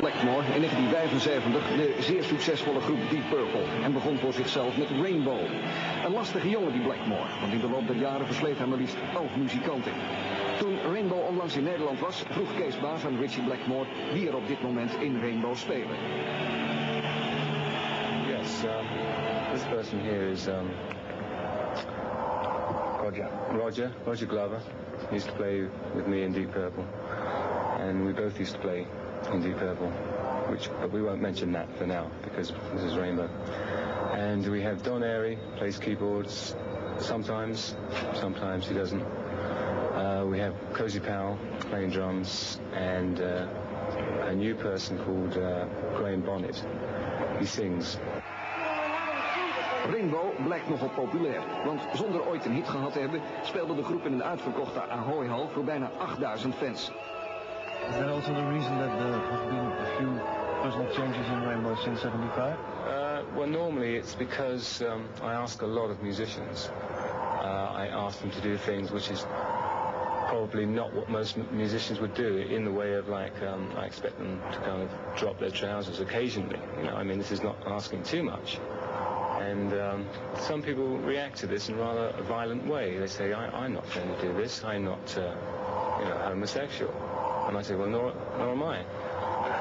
Blackmore in 1975 de zeer succesvolle groep Deep Purple en begon voor zichzelf met Rainbow. Een lastige jongen die Blackmore, want in de loop der jaren versleet hij maar liefst elf muzikanten. Toen Rainbow onlangs in Nederland was, vroeg Kees Baas aan Richie Blackmore wie er op dit moment in Rainbow spelen. Yes, um, this person here is um, Roger. Roger, Roger Glover. He used to play with me in Deep Purple. And we both used to play in Deep Purple, which, but we won't mention that for now because this is Rainbow. And we have Don Airey, plays keyboards sometimes, sometimes he doesn't. Uh, we have Cozy Powell playing drums and uh, a new person called uh, Graham Bonnet. He sings. Rainbow blijkt nogal populair, want zonder ooit een hit gehad te hebben, speelde de groep in een uitverkochte Ahoy Hall voor bijna 8000 fans. Is that also the reason that there have been a few personal changes in Rainbow since 75? Uh, well, normally it's because um, I ask a lot of musicians. Uh, I ask them to do things which is probably not what most musicians would do in the way of like um, I expect them to kind of drop their trousers occasionally. You know, I mean, this is not asking too much. And um, some people react to this in rather a violent way. They say, I, I'm not going to do this. I'm not, uh, you know, homosexual. And I say, well, nor, nor am I.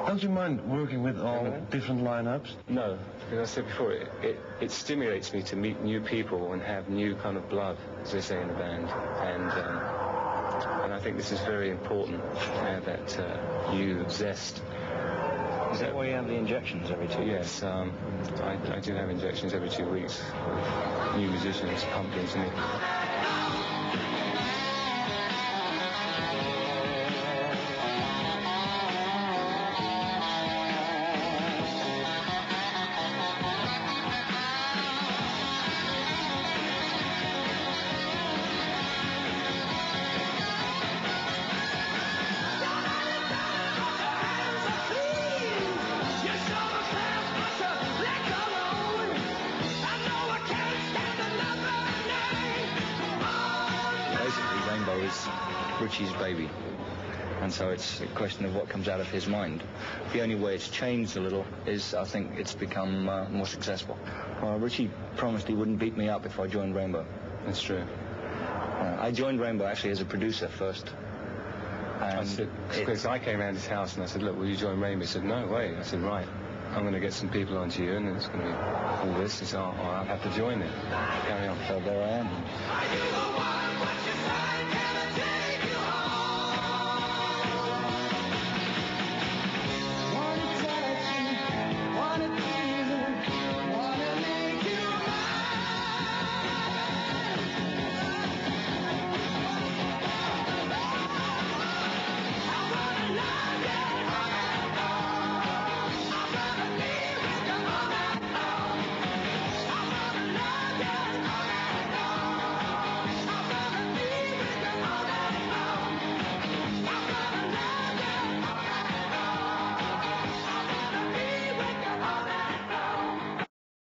Don't you mind working with all Yeah. different lineups? No, because I said before, it, it, it stimulates me to meet new people and have new kind of blood, as they say in the band. And um, and I think this is very important to have that uh, new zest. Is that why you have the injections every two years? Yes, um, I, I do have injections every two weeks. New musicians pumped into me. Is Ritchie's baby. And so it's a question of what comes out of his mind. The only way it's changed a little is I think it's become uh, more successful. Well, Ritchie promised he wouldn't beat me up if I joined Rainbow. That's true. Uh, I joined Rainbow actually as a producer first. I said, because I came around his house and I said, look, will you join Rainbow? He said, no way. I said, right, I'm going to get some people onto you and it's going to be all this. He said, oh, I'll have to join it. Carry on. so there I am.